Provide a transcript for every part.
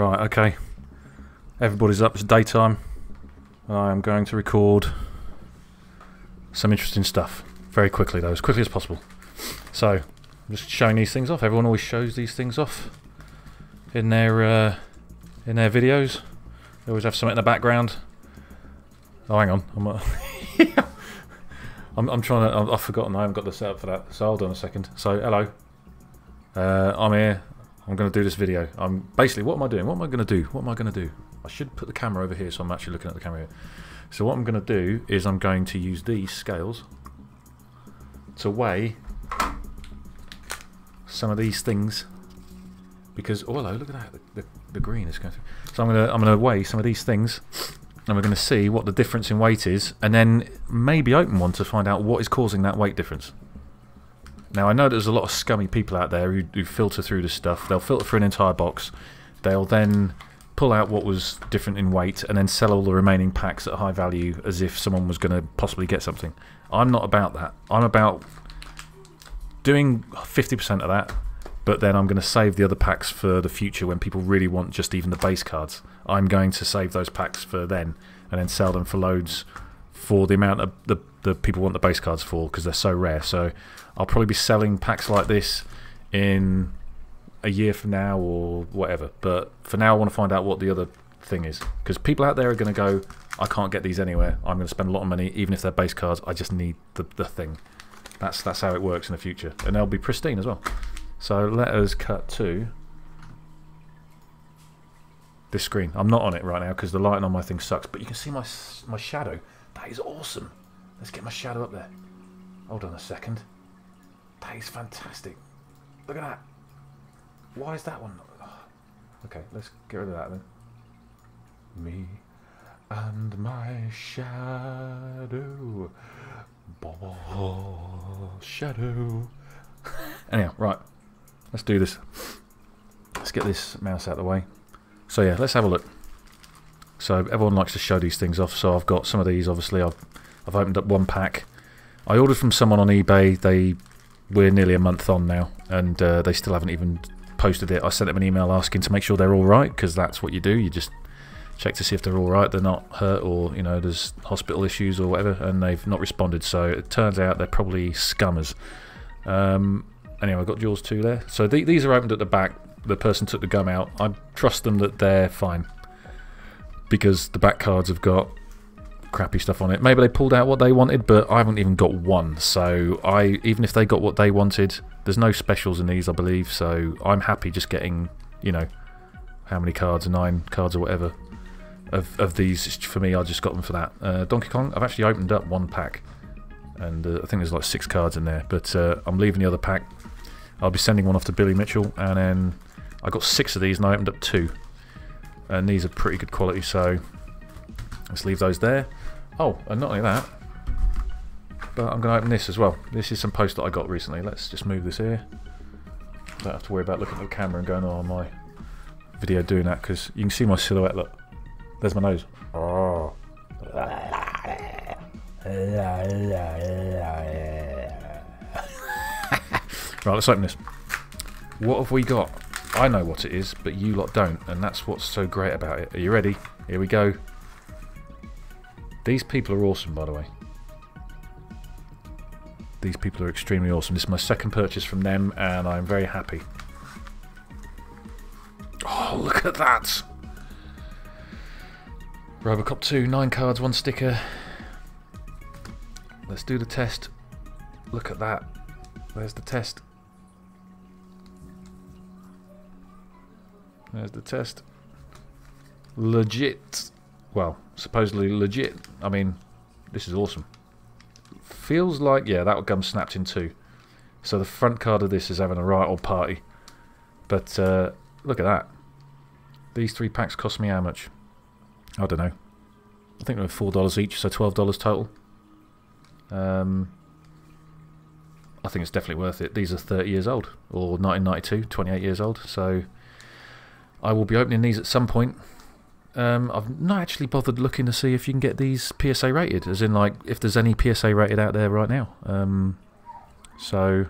Right, okay. Everybody's up. It's daytime. I am going to record some interesting stuff. Very quickly, though. As quickly as possible. So, I'm just showing these things off. Everyone always shows these things off in their uh, in their videos. They always have something in the background. Oh, hang on. I'm, uh, I'm, I'm trying to... I've, forgotten. I haven't got the setup for that. So hold on a second. So, hello. Uh, I'm here. I'm going to do this video. I'm basically, what am I doing? What am I going to do? What am I going to do? I should put the camera over here so I'm actually looking at the camera here. So what I'm going to do is I'm going to use these scales to weigh some of these things because oh hello look at that the, the, the green is going through so I'm gonna I'm gonna weigh some of these things and we're going to see what the difference in weight is and then maybe open one to find out what is causing that weight difference now I know there's a lot of scummy people out there who, who filter through this stuff. They'll filter through an entire box. They'll then pull out what was different in weight and then sell all the remaining packs at high value as if someone was going to possibly get something. I'm not about that. I'm about doing 50% of that, but then I'm going to save the other packs for the future when people really want just even the base cards. I'm going to save those packs for then and then sell them for loads for the amount of the, the people want the base cards for because they're so rare. So I'll probably be selling packs like this in a year from now or whatever. But for now, I want to find out what the other thing is because people out there are going to go, I can't get these anywhere. I'm going to spend a lot of money, even if they're base cards. I just need the the thing. That's that's how it works in the future, and they'll be pristine as well. So let us cut to this screen. I'm not on it right now because the lighting on my thing sucks, but you can see my my shadow. That is awesome. Let's get my shadow up there. Hold on a second. That is fantastic. Look at that. Why is that one? Okay, let's get rid of that then. Me and my shadow. shadow. Anyhow, right. Let's do this. Let's get this mouse out of the way. So yeah, let's have a look. So everyone likes to show these things off. So I've got some of these. Obviously, I've I've opened up one pack. I ordered from someone on eBay. They we're nearly a month on now, and uh, they still haven't even posted it. I sent them an email asking to make sure they're all right, because that's what you do. You just check to see if they're all right, they're not hurt, or you know there's hospital issues or whatever, and they've not responded. So it turns out they're probably scummers. Um, anyway, I've got Jaws too there. So th these are opened at the back. The person took the gum out. I trust them that they're fine because the back cards have got crappy stuff on it. Maybe they pulled out what they wanted, but I haven't even got one. So I, even if they got what they wanted, there's no specials in these, I believe. So I'm happy just getting, you know, how many cards, nine cards or whatever, of, of these. For me, I just got them for that. Uh, Donkey Kong, I've actually opened up one pack, and uh, I think there's like six cards in there. But uh, I'm leaving the other pack. I'll be sending one off to Billy Mitchell, and then I got six of these, and I opened up two. And these are pretty good quality, so let's leave those there. Oh, and not only that, but I'm going to open this as well. This is some post that I got recently. Let's just move this here. Don't have to worry about looking at the camera and going, oh, my video doing that, because you can see my silhouette, look. There's my nose. Oh. right, let's open this. What have we got? I know what it is, but you lot don't, and that's what's so great about it. Are you ready? Here we go. These people are awesome, by the way. These people are extremely awesome. This is my second purchase from them, and I'm very happy. Oh, look at that! Robocop 2, 9 cards, 1 sticker. Let's do the test. Look at that. There's the test. There's the test. Legit well, supposedly legit. I mean, this is awesome. Feels like, yeah, that gum snapped in two. So the front card of this is having a right old party. But uh, look at that. These three packs cost me how much? I don't know. I think they were $4 each, so $12 total. Um, I think it's definitely worth it. These are 30 years old, or 1992, 28 years old. So I will be opening these at some point. Um, I've not actually bothered looking to see if you can get these PSA rated, as in like if there's any PSA rated out there right now. Um, so,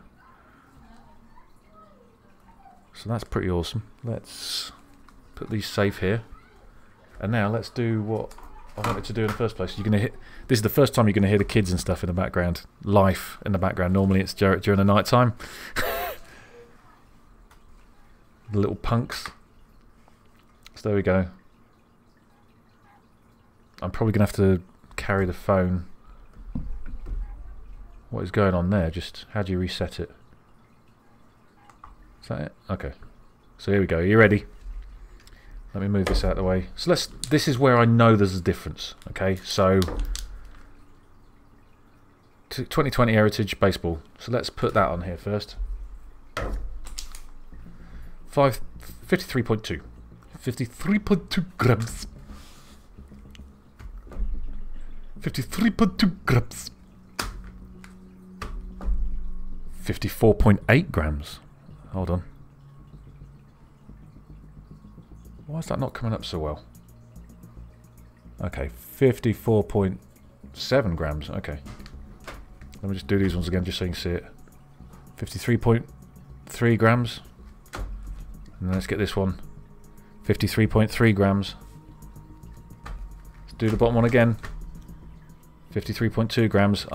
so that's pretty awesome. Let's Put these safe here. And now let's do what I wanted to do in the first place. You're gonna hit. This is the first time you're gonna hear the kids and stuff in the background. Life in the background. Normally it's dur during the night time. the little punks. So there we go. I'm probably gonna have to carry the phone. What is going on there? Just how do you reset it? Is that it? Okay. So here we go. Are you ready? Let me move this out of the way. So let's. This is where I know there's a difference. Okay, so 2020 Heritage Baseball. So let's put that on here first. Five, 53.2. 53.2 grams. 53.2 grams. 54.8 grams. Hold on. Why is that not coming up so well? Okay, 54.7 grams. Okay. Let me just do these ones again just so you can see it. 53.3 grams. And let's get this one. 53.3 grams. Let's do the bottom one again. 53.2 grams.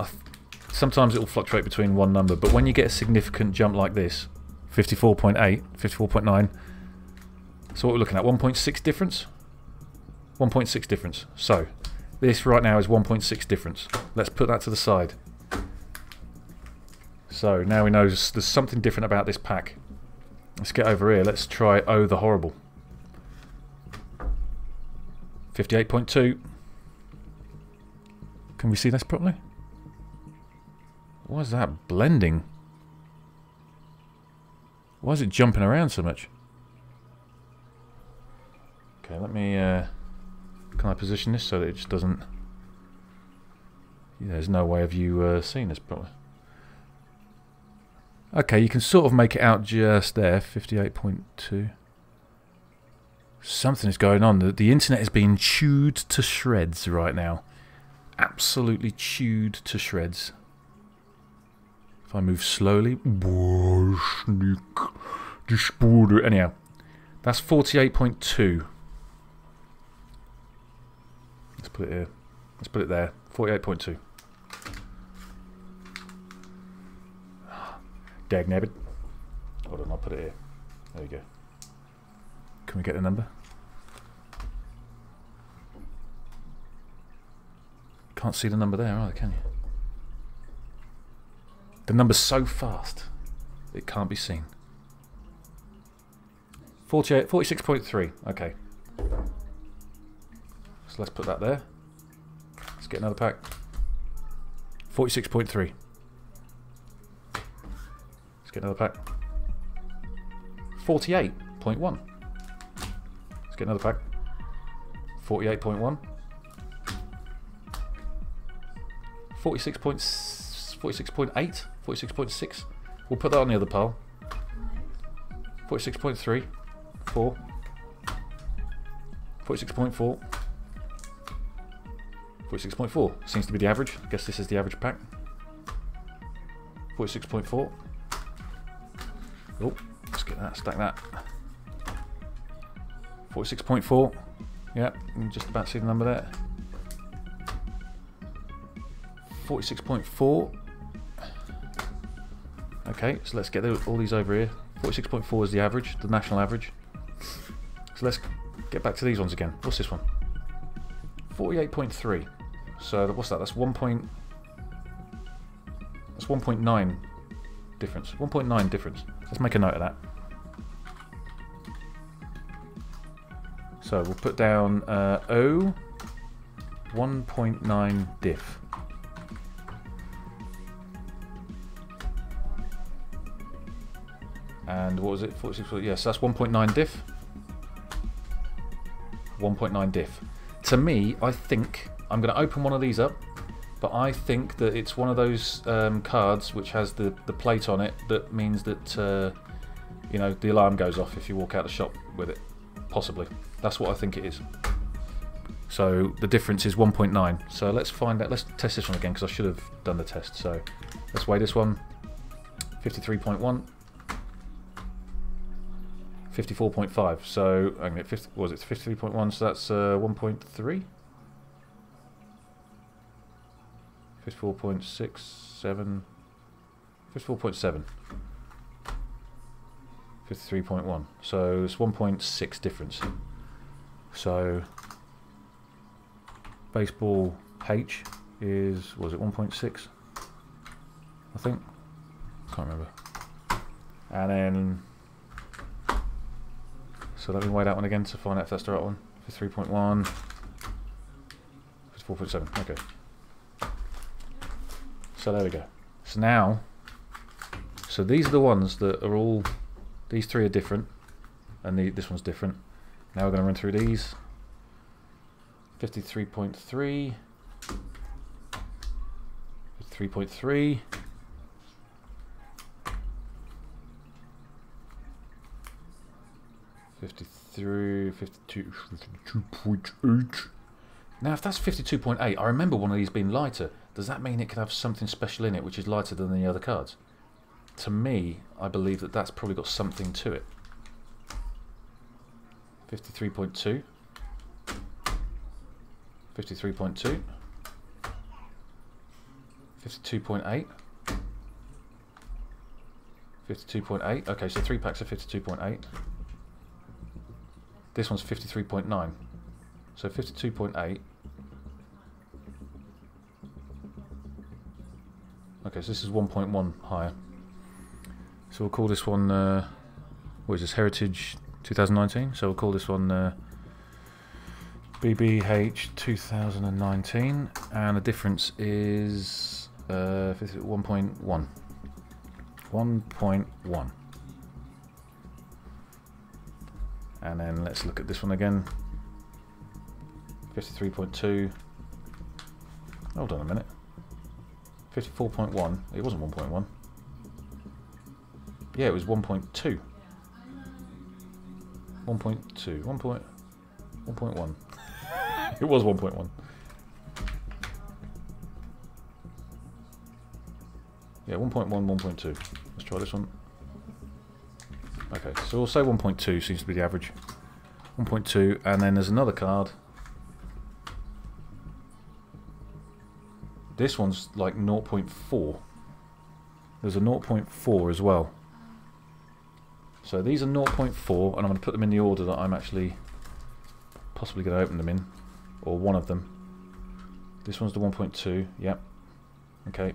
sometimes it will fluctuate between one number, but when you get a significant jump like this, 54.8, 54.9, so what we're looking at, 1.6 difference? 1.6 difference. So, this right now is 1.6 difference. Let's put that to the side. So, now we know there's, something different about this pack. Let's get over here. Let's try Oh the Horrible. 58.2. Can we see this properly? Why is that blending? Why is it jumping around so much? Okay, let me, uh, can I position this so that it just doesn't, yeah, there's no way of you uh, seeing this properly. Okay, you can sort of make it out just there, 58.2. Something is going on. The, the internet is being chewed to shreds right now. Absolutely chewed to shreds. If I move slowly. Anyhow, that's 48.2. Let's put it here. Let's put it there. 48.2. Dag nabbit. Hold on, I'll put it here. There we go. Can we get the number? Can't see the number there either, can you? The number's so fast, it can't be seen. 48, 46.3, okay. So let's put that there. Let's get another pack. 46.3. Let's get another pack. 48.1. Let's get another pack. 48.1. 46 46.8, 46.6. We'll put that on the other pile. 46.3, 4, 46.4, 46.4 seems to be the average. I guess this is the average pack. 46.4. Oh, let's get that, stack that. 46.4. Yep, just about see the number there. 46.4. Okay, so let's get all these over here. 46.4 is the average, the national average. So let's get back to these ones again. What's this one? 48.3. So what's that? That's one point. That's 1.9 difference. 1.9 difference. Let's make a note of that. So we'll put down uh, O 1.9 diff. Was it? 46. Yes, that's 1.9 diff. 1.9 diff. To me, I think I'm going to open one of these up, but I think that it's one of those um, cards which has the, the plate on it that means that, uh, you know, the alarm goes off if you walk out the shop with it. Possibly. That's what I think it is. So the difference is 1.9. So let's find out. Let's test this one again because I should have done the test. So let's weigh this one. 53.1. 54.5. So, going 50, was it 53.1? So that's uh, 1.3? 54.67. 54.7. 53.1. So it's 1.6 difference. So baseball H is was it 1.6? I think. Can't remember. And then so let me weigh that one again to find out if that's the right one. 53.1, four point seven. okay. So there we go. So now, so these are the ones that are all, these three are different, and the, this one's different. Now we're going to run through these. Fifty-three point three. Three point three. 53, 52, 52.8. Now, if that's 52.8, I remember one of these being lighter. Does that mean it could have something special in it which is lighter than the other cards? To me, I believe that that's probably got something to it. 53.2. 53.2. 52.8. 52.8. Okay, so three packs of 52.8. This one's 53.9. So 52.8. Okay, so this is 1.1 higher. So we'll call this one, uh, what is this, Heritage 2019? So we'll call this one uh, BBH 2019, and the difference is uh, 1.1. 1.1. And then let's look at this one again. 53.2. Hold on a minute. 54.1. It wasn't 1.1. Yeah, it was 1.2. 1.2. 1.1. it was 1.1. Yeah, 1.1, 1.2. Let's try this one. Okay, so we'll say 1.2 seems to be the average. 1.2, and then there's another card. This one's like 0.4. There's a 0.4 as well. So these are 0.4, and I'm going to put them in the order that I'm actually possibly going to open them in, or one of them. This one's the 1.2, yep. Okay,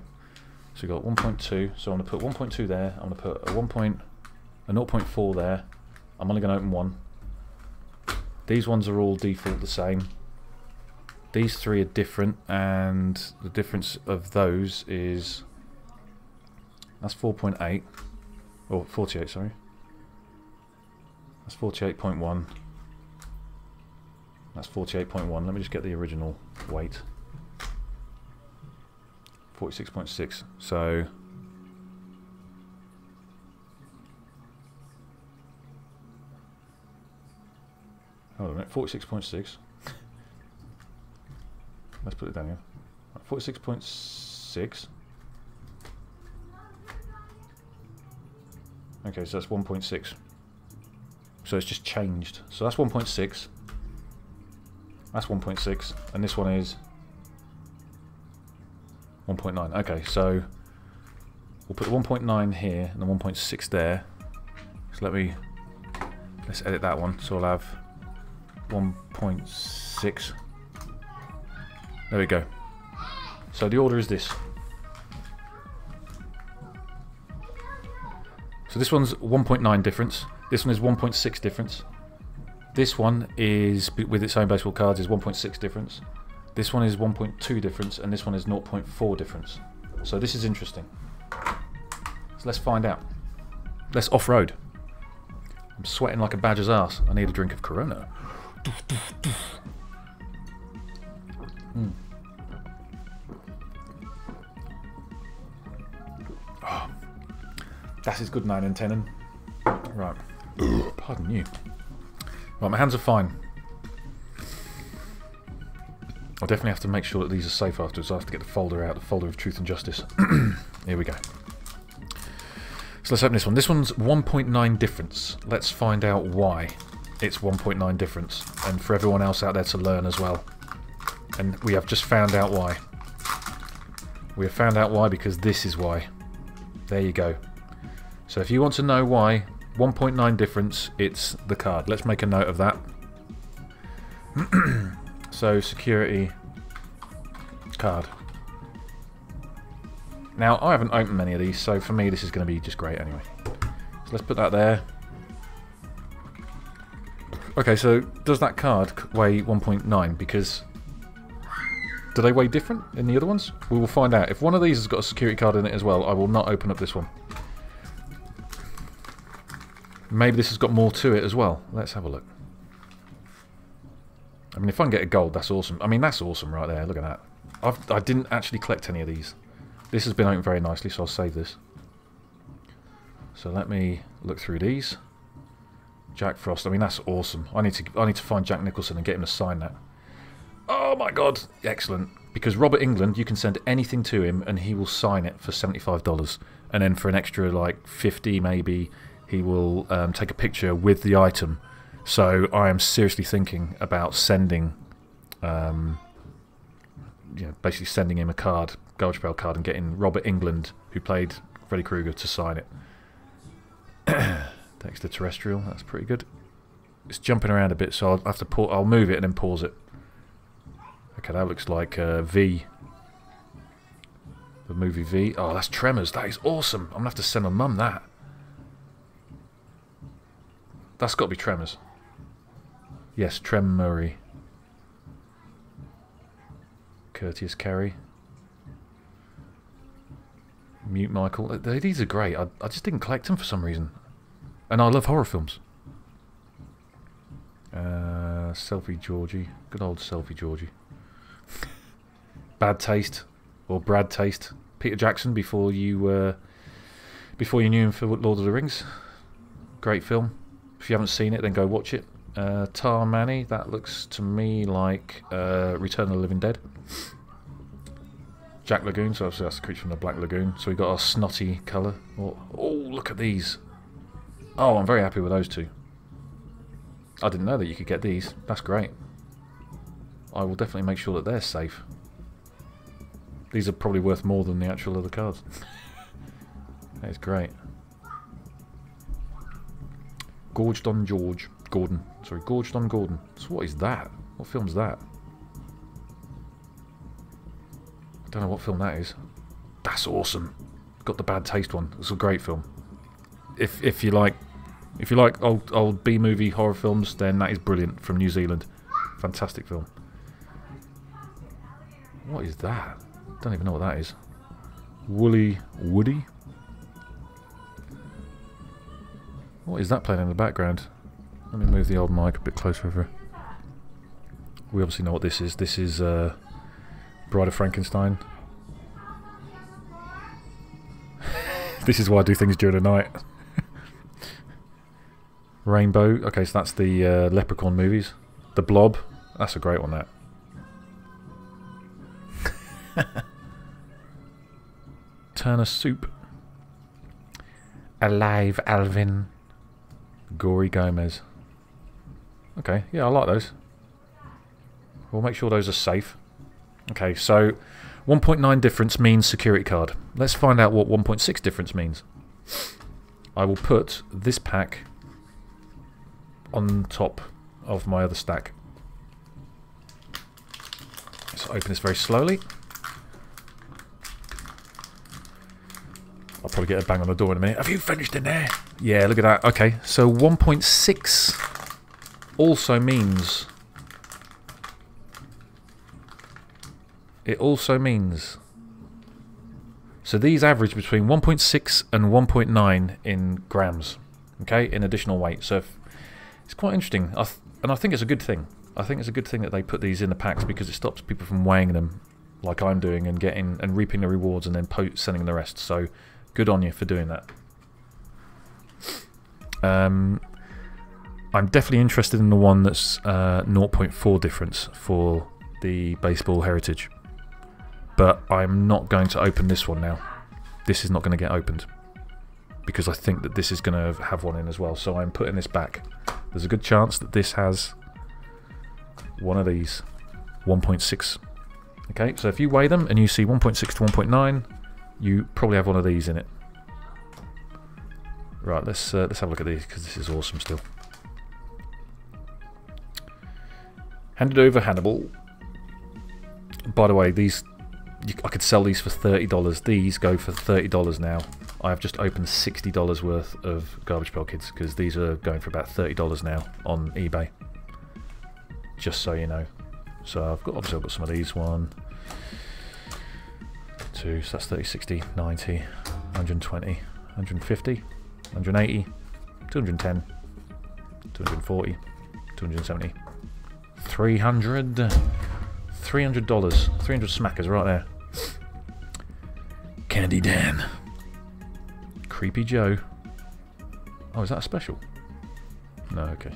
so we've got 1.2, so I'm going to put 1.2 there, I'm going to put a 1. A 0.4 there. I'm only going to open one. These ones are all default the same. These three are different, and the difference of those is that's 4.8 or 48. Sorry, that's 48.1. That's 48.1. Let me just get the original weight. 46.6. So Hold on a minute, 46.6. Let's put it down here. 46.6. Okay, so that's 1.6. So it's just changed. So that's 1.6. That's 1.6. And this one is 1.9. Okay, so we'll put 1.9 here and the 1.6 there. So let me, let's edit that one. So I'll have 1.6. There we go. So the order is this. So this one's 1.9 difference. This one is 1.6 difference. This one is, with its own baseball cards, is 1.6 difference. This one is 1.2 difference, and this one is 0.4 difference. So this is interesting. So let's find out. Let's off-road. I'm sweating like a badger's ass. I need a drink of Corona. Mm. Oh, that is good, 9 and 10. Right. Pardon you. Right, my hands are fine. I'll definitely have to make sure that these are safe afterwards. I have to get the folder out, the folder of truth and justice. Here we go. So let's open this one. This one's 1.9 difference. Let's find out why it's 1.9 difference. And for everyone else out there to learn as well. And we have just found out why. We have found out why because this is why. There you go. So if you want to know why, 1.9 difference, it's the card. Let's make a note of that. so security card. Now, I haven't opened many of these, so for me this is going to be just great anyway. So let's put that there. Okay, so does that card weigh 1.9? Because do they weigh different in the other ones? We will find out. If one of these has got a security card in it as well, I will not open up this one. Maybe this has got more to it as well. Let's have a look. I mean, if I can get a gold, that's awesome. I mean, that's awesome right there. Look at that. I've, I didn't actually collect any of these. This has been opened very nicely, so I'll save this. So let me look through these. Jack Frost. I mean, that's awesome. I need to I need to find Jack Nicholson and get him to sign that. Oh my god. Excellent. Because Robert Englund, you can send anything to him and he will sign it for $75. And then for an extra, like, 50 maybe, he will um, take a picture with the item. So I am seriously thinking about sending... Um, you know, basically sending him a card, Gold Spell card, and getting Robert Englund, who played Freddy Krueger, to sign it. Extraterrestrial, that's pretty good. It's jumping around a bit, so I'll have to pause. I'll move it and then pause it. Okay, that looks like uh, V. The movie V. Oh, that's Tremors. That is awesome. I'm to have to send my mum that. That's got to be Tremors. Yes, Tremory. Courteous Carey. Mute Michael. These are great. I, I just didn't collect them for some reason. And I love horror films. Uh, selfie Georgie. Good old selfie Georgie. Bad taste. Or Brad taste. Peter Jackson before you uh, before you knew him for Lord of the Rings. Great film. If you haven't seen it, then go watch it. Uh, Tar Manny, that looks to me like uh, Return of the Living Dead. Jack Lagoon, so obviously that's the creature from the Black Lagoon. So we got our snotty colour. Oh, oh, look at these. Oh, I'm very happy with those two. I didn't know that you could get these. That's great. I will definitely make sure that they're safe. These are probably worth more than the actual other cards. that is great. Gorged on George. Gordon. Sorry, Gorged on Gordon. So what is that? What film's that? I don't know what film that is. That's awesome. Got the bad taste one. It's a great film. If if you like if you like old old B movie horror films, then that is brilliant from New Zealand. Fantastic film. What is that? Don't even know what that is. Woolly Woody? What is that playing in the background? Let me move the old mic a bit closer over. We obviously know what this is. This is uh, Bride of Frankenstein. this is why I do things during the night. Rainbow. Okay, so that's the uh, Leprechaun movies. The Blob. That's a great one, that. Turner Soup. Alive Alvin. Gory Gomez. Okay, yeah, I like those. We'll make sure those are safe. Okay, so 1.9 difference means security card. Let's find out what 1.6 difference means. I will put this pack on top of my other stack. Let's open this very slowly. I'll probably get a bang on the door in a minute. Have you finished in there? Yeah, look at that. Okay, so 1.6 also means... It also means... So these average between 1.6 and 1.9 in grams, okay, in additional weight. So if, it's quite interesting, I and I think it's a good thing. I think it's a good thing that they put these in the packs because it stops people from weighing them like I'm doing and getting and reaping the rewards and then sending the rest. So Good on you for doing that. Um, I'm definitely interested in the one that's uh, 0.4 difference for the baseball heritage. But I'm not going to open this one now. This is not going to get opened. because I think that this is going to have one in as well. So I'm putting this back. There's a good chance that this has one of these. 1.6. Okay, so if you weigh them and you see 1.6 to 1.9, you probably have one of these in it. Right, let's uh, let's have a look at these because this is awesome still. Handed over Hannibal. By the way, these you, I could sell these for thirty dollars. These go for thirty dollars now. I have just opened sixty dollars worth of Garbage Pail Kids because these are going for about thirty dollars now on eBay. Just so you know. So I've got obviously I've got some of these. One, two. So that's 30, 60, 90, 120, 150, 180, 210, 240, 270, 300. 300 dollars 300 smackers right there Candy Dan Creepy Joe. Oh is that a special? No okay.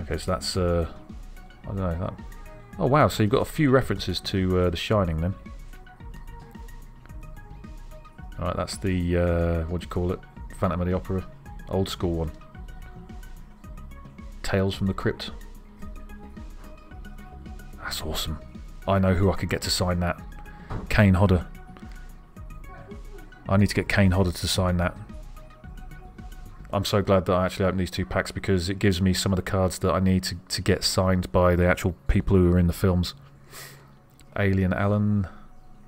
Okay so that's uh I don't know that oh wow so you've got a few references to uh, The Shining then. Alright that's the uh, what do you call it? Phantom of the Opera old school one. Tales from the Crypt. That's awesome. I know who I could get to sign that. Kane Hodder. I need to get Kane Hodder to sign that. I'm so glad that I actually opened these two packs because it gives me some of the cards that I need to, to get signed by the actual people who are in the films. Alien Allen,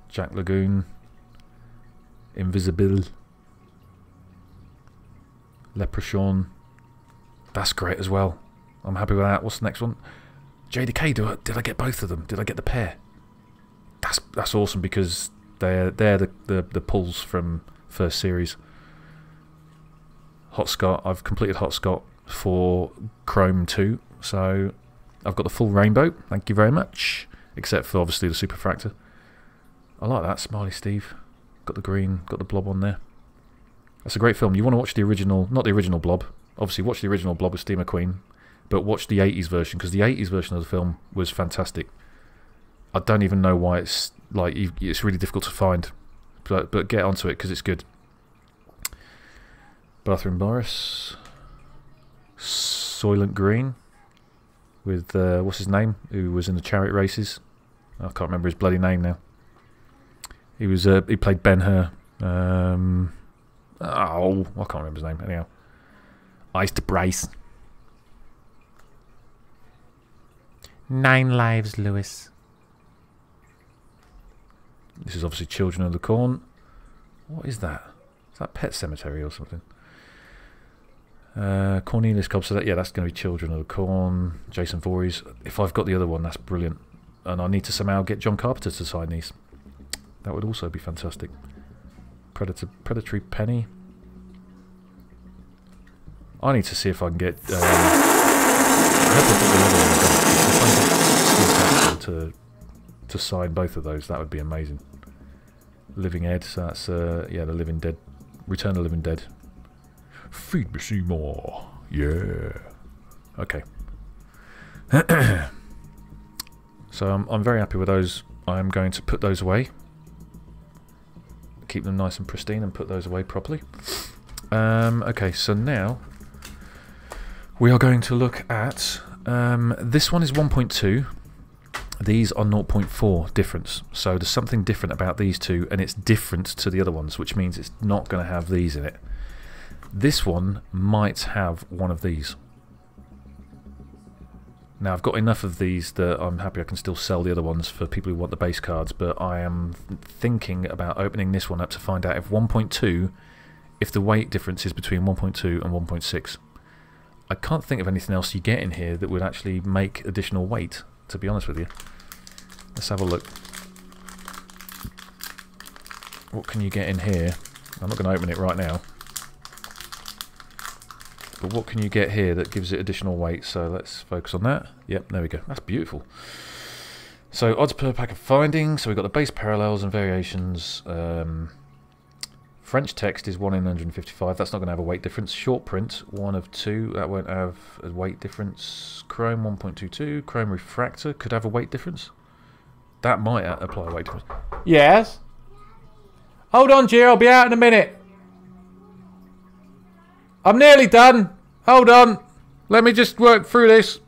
Jack Lagoon, Invisible, Leprechaun. That's great as well. I'm happy with that. What's the next one? JDK, do I, did I get both of them? Did I get the pair? That's that's awesome because they're they're the, the, the pulls from first series. Hot Scott, I've completed Hot Scott for Chrome 2, so I've got the full rainbow, thank you very much. Except for obviously the Superfractor. I like that, Smiley Steve. Got the green, got the blob on there. That's a great film. You want to watch the original, not the original blob. Obviously watch the original blob with Steve McQueen but watch the 80s version because the 80s version of the film was fantastic. I don't even know why it's like it's really difficult to find, but but get onto it because it's good. Bathroom Boris, Soylent Green, with uh, what's his name, who was in the chariot races. I can't remember his bloody name now. He was uh, he played Ben Hur. Um, oh, I can't remember his name. Anyhow, Ice to Brace. Nine lives, Lewis. This is obviously Children of the Corn. What is that? Is that Pet Sematary or something? Uh, Cornelius Cobb. So that yeah, that's going to be Children of the Corn. Jason Voorhees. If I've got the other one, that's brilliant. And I need to somehow get John Carpenter to sign these. That would also be fantastic. Predator, Predatory Penny. I need to see if I can get. Um, to to sign both of those, that would be amazing. Living Ed, so that's uh, yeah, the Living Dead, Return of Living Dead. Feed me Seymour, yeah. Okay. so I'm I'm very happy with those. I'm going to put those away. Keep them nice and pristine and put those away properly. Um, okay, so now we are going to look at um, this one is 1.2. These are 0.4 difference. So there's something different about these two, and it's different to the other ones, which means it's not going to have these in it. This one might have one of these. Now I've got enough of these that I'm happy I can still sell the other ones for people who want the base cards, but I am thinking about opening this one up to find out if 1.2, if the weight difference is between 1.2 and 1.6. I can't think of anything else you get in here that would actually make additional weight, to be honest with you. Let's have a look. What can you get in here? I'm not going to open it right now. But what can you get here that gives it additional weight? So let's focus on that. Yep, there we go. That's beautiful. So odds per pack of findings. So we've got the base parallels and variations. Um, French text is 1 in 155. That's not going to have a weight difference. Short print, 1 of 2. That won't have a weight difference. Chrome 1.22. Chrome refractor could have a weight difference. That might apply a weight difference. Yes? Hold on, G. I'll be out in a minute. I'm nearly done. Hold on. Let me just work through this.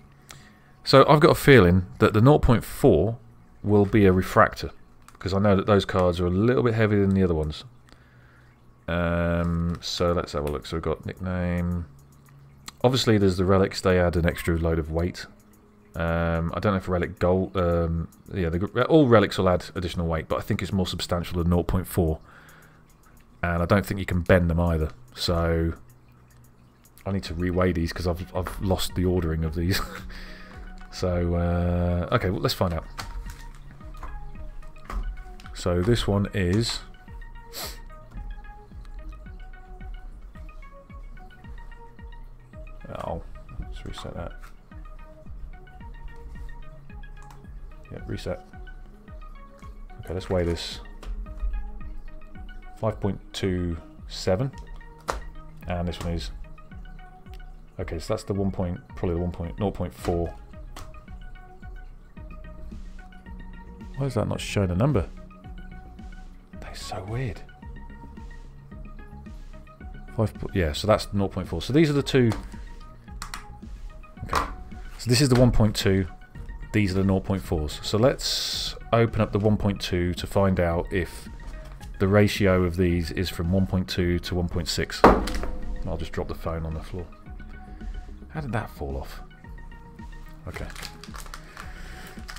So I've got a feeling that the 0.4 will be a refractor. Because I know that those cards are a little bit heavier than the other ones. Um, so let's have a look. So we've got nickname. Obviously, there's the relics. They add an extra load of weight. Um, I don't know if relic gold. Um, yeah, all relics will add additional weight, but I think it's more substantial than 0.4. And I don't think you can bend them either. So I need to reweigh these because I've I've lost the ordering of these. so uh, okay, well, let's find out. So this one is. Oh, let's reset that. Yeah, reset. Okay, let's weigh this. 5.27. And this one is... Okay, so that's the 1 point, probably the 1 point, 0.4. Why is that not showing a number? That's so weird. Five, yeah, so that's 0.4. So these are the two... So this is the 1.2 these are the 0.4s. So let's open up the 1.2 to find out if the ratio of these is from 1.2 to 1.6. I'll just drop the phone on the floor. How did that fall off? Okay.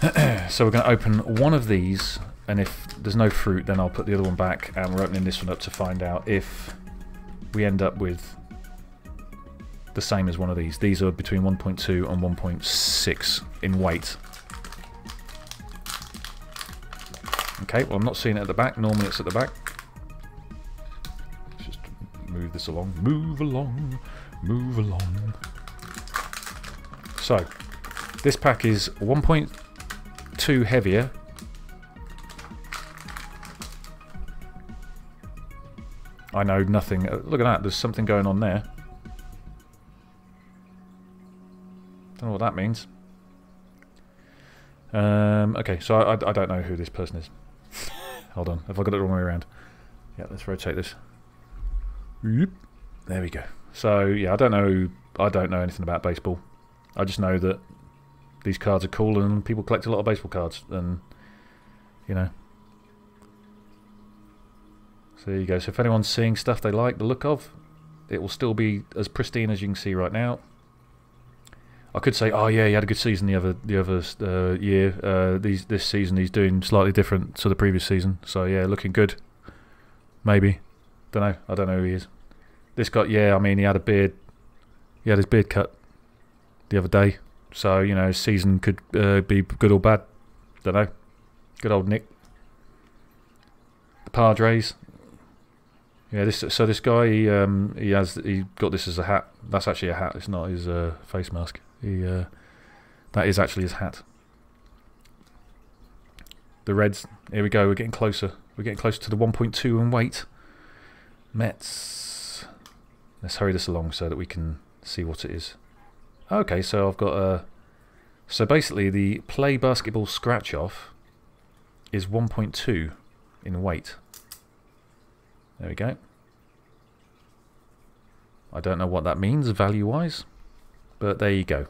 so we're going to open one of these, and if there's no fruit, then I'll put the other one back, and we're opening this one up to find out if we end up with the same as one of these. These are between 1.2 and 1.6 in weight. Okay, well I'm not seeing it at the back. Normally it's at the back. Let's just move this along. Move along. Move along. So, this pack is 1.2 heavier. I know nothing. Look at that, there's something going on there. Don't know what that means. Um, okay, so I, I, don't know who this person is. Hold on, have I got it the wrong way around? Yeah, let's rotate this. There we go. So yeah, I don't know. I don't know anything about baseball. I just know that these cards are cool and people collect a lot of baseball cards, and you know. So there you go. So if anyone's seeing stuff they like the look of, it will still be as pristine as you can see right now. I could say, oh yeah, he had a good season the other the other uh, year. Uh, these this season he's doing slightly different to the previous season. So yeah, looking good. Maybe, don't know. I don't know who he is. This guy, yeah, I mean he had a beard. He had his beard cut the other day. So you know, season could uh, be good or bad. Don't know. Good old Nick. The Padres. Yeah, this so this guy he um he has he got this as a hat. That's actually a hat. It's not his uh, face mask. He, uh, that is actually his hat. The Reds, here we go, we're getting closer. We're getting closer to the 1.2 in weight. Mets. Let's hurry this along so that we can see what it is. Okay, so I've got a... So basically the play basketball scratch off is 1.2 in weight. There we go. I don't know what that means value-wise. But there you go.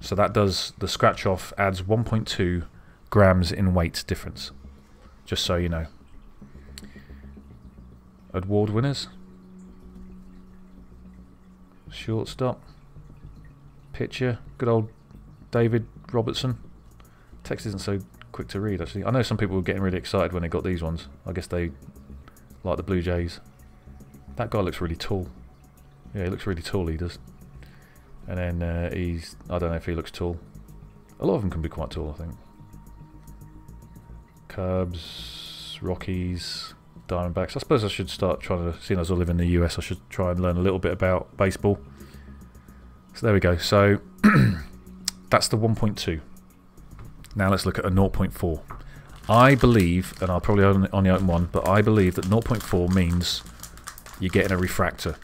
So that does, the scratch off adds 1.2 grams in weight difference. Just so you know. Award winners. Shortstop. Pitcher. Good old David Robertson. Text isn't so quick to read actually. I know some people were getting really excited when they got these ones. I guess they like the Blue Jays. That guy looks really tall. Yeah, he looks really tall, he does. And then uh, he's, I don't know if he looks tall. A lot of them can be quite tall, I think. Cubs, Rockies, Diamondbacks. I suppose I should start trying to, seeing as I live in the US, I should try and learn a little bit about baseball. So there we go. So that's the 1.2. Now let's look at a 0.4. I believe, and I'll probably only, only open one, but I believe that 0.4 means you're getting a refractor.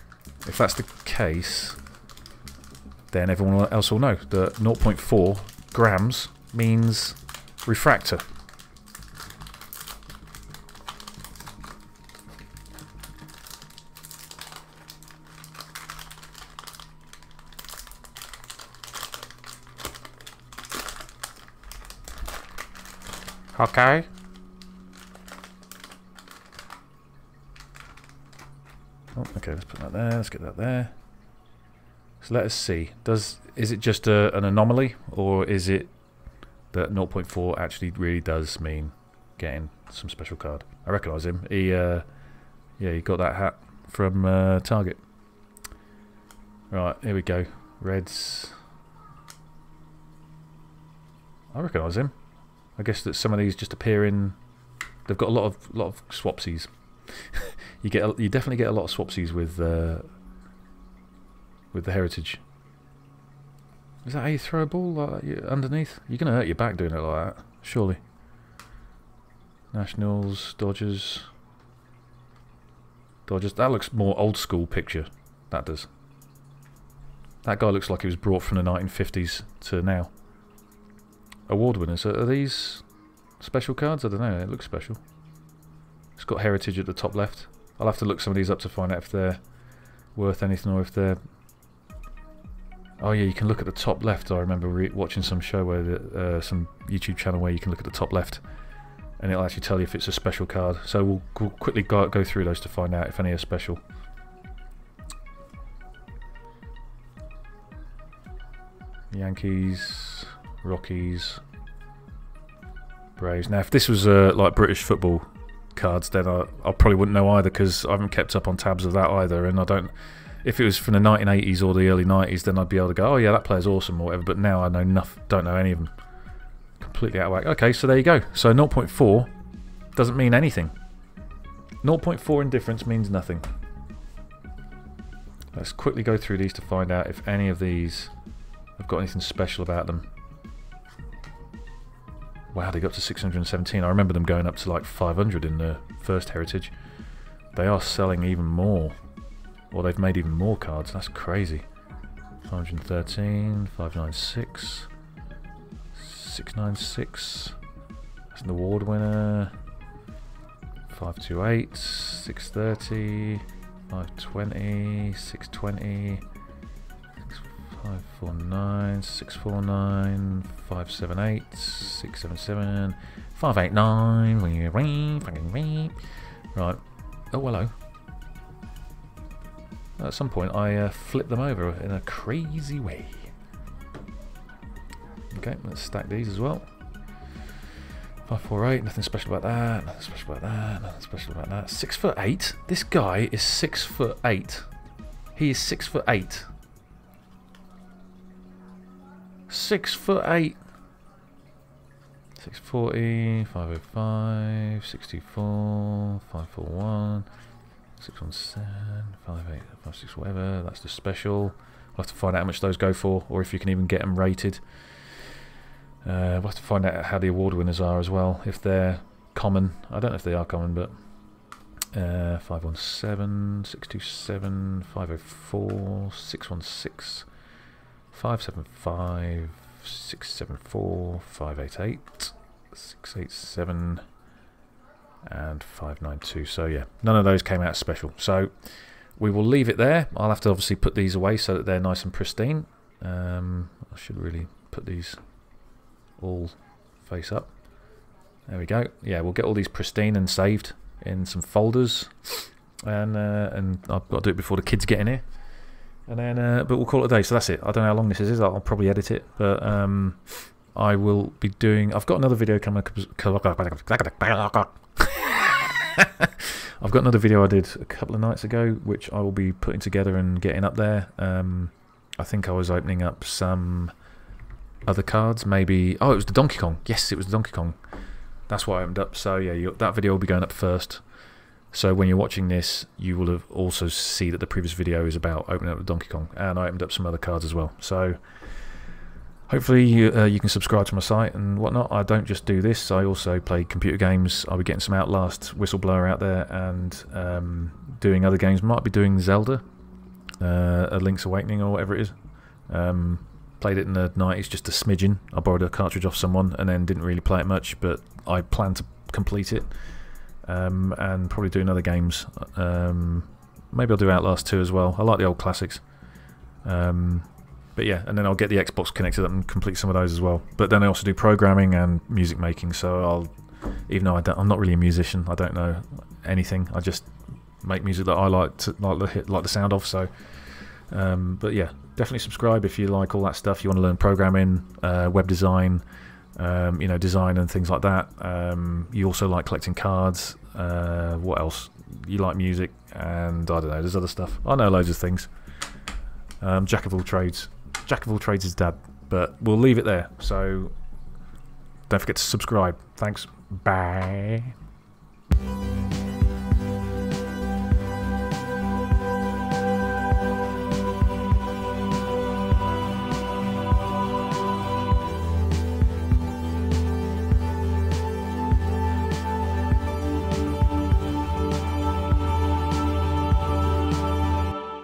If that's the case, then everyone else will know that 0.4 grams means refractor. Okay. Oh, okay, let's put that there. Let's get that there. So let us see. Does is it just a, an anomaly, or is it that 0.4 actually really does mean getting some special card? I recognise him. He, uh, yeah, he got that hat from uh, Target. Right, here we go. Reds. I recognise him. I guess that some of these just appear in. They've got a lot of lot of swapsies. you get you definitely get a lot of swapsies with uh, with the heritage. Is that how you throw a ball like that underneath? You're gonna hurt your back doing it like that, surely. Nationals, Dodgers, Dodgers. That looks more old school picture. That does. That guy looks like he was brought from the 1950s to now. Award winners. Are these special cards? I don't know. It looks special. It's got heritage at the top left. I'll have to look some of these up to find out if they're worth anything or if they're... Oh yeah, you can look at the top left. I remember watching some show where the, uh, some YouTube channel where you can look at the top left and it'll actually tell you if it's a special card. So we'll, we'll quickly go, go through those to find out if any are special. Yankees, Rockies, Braves. Now, if this was uh, like British football cards, then I, I probably wouldn't know either because I haven't kept up on tabs of that either, and I don't. If it was from the 1980s or the early 90s, then I'd be able to go, oh yeah, that player's awesome or whatever. But now I know nothing, don't know any of them. Completely out of whack. Okay, so there you go. So 0.4 doesn't mean anything. 0.4 indifference means nothing. Let's quickly go through these to find out if any of these have got anything special about them. Wow, they got to 617. I remember them going up to like 500 in the first Heritage. They are selling even more. Or they've made even more cards. That's crazy. 513, 596, 696. That's an award winner. 528, 630, 520, 620, 549, 649, 578, 677, 589. Right. Oh, hello. At some point, I uh, flip them over in a crazy way. Okay, let's stack these as well. 548, nothing special about that, nothing special about that, nothing special about that. Six foot eight? This guy is six foot eight. He is six foot eight. Six foot eight. 640, 505, 64, 541, 617, 58, 56, whatever. That's the special. We'll have to find out how much those go for, or if you can even get them rated. Uh, we'll have to find out how the award winners are as well, if they're common. I don't know if they are common, but uh, 517, 627, 504, 616, 575, 674, 588, 687, and 592. So yeah, none of those came out special. So we will leave it there. I'll have to obviously put these away so that they're nice and pristine. Um, I should really put these all face up. There we go. Yeah, we'll get all these pristine and saved in some folders, and uh, and I've got to do it before the kids get in here. And then, uh, but we'll call it a day. So that's it. I don't know how long this is. I'll probably edit it, but um, I will be doing. I've got another video coming. I've got another video I did a couple of nights ago, which I will be putting together and getting up there. Um, I think I was opening up some other cards. Maybe... Oh, it was the Donkey Kong. Yes, it was the Donkey Kong. That's what I opened up. So, yeah, you, that video will be going up first. So when you're watching this, you will have also see that the previous video is about opening up the Donkey Kong. And I opened up some other cards as well. So hopefully you, uh, you can subscribe to my site and whatnot. I don't just do this. I also play computer games. I'll be getting some Outlast, Whistleblower out there and um, doing other games. Might be doing Zelda, uh, A Link's Awakening or whatever it is. Um, Played it in the 90s, just a smidgen. I borrowed a cartridge off someone and then didn't really play it much, but I plan to complete it. Um, and probably doing other games. Um, maybe I'll do Outlast 2 as well. I like the old classics. Um, but yeah, and then I'll get the Xbox connected up and complete some of those as well. But then I also do programming and music making, so I'll even though I I'm not really a musician. I don't know anything. I just make music that I like to like the like the sound of. So, um, but yeah, definitely subscribe if you like all that stuff. You want to learn programming, uh, web design, um, you know, design and things like that. Um, you also like collecting cards. Uh, what else? You like music, and I don't know. There's other stuff. I know loads of things. Um, jack of all trades. Jack of all trades is dad. But we'll leave it there. So don't forget to subscribe. Thanks. Bye.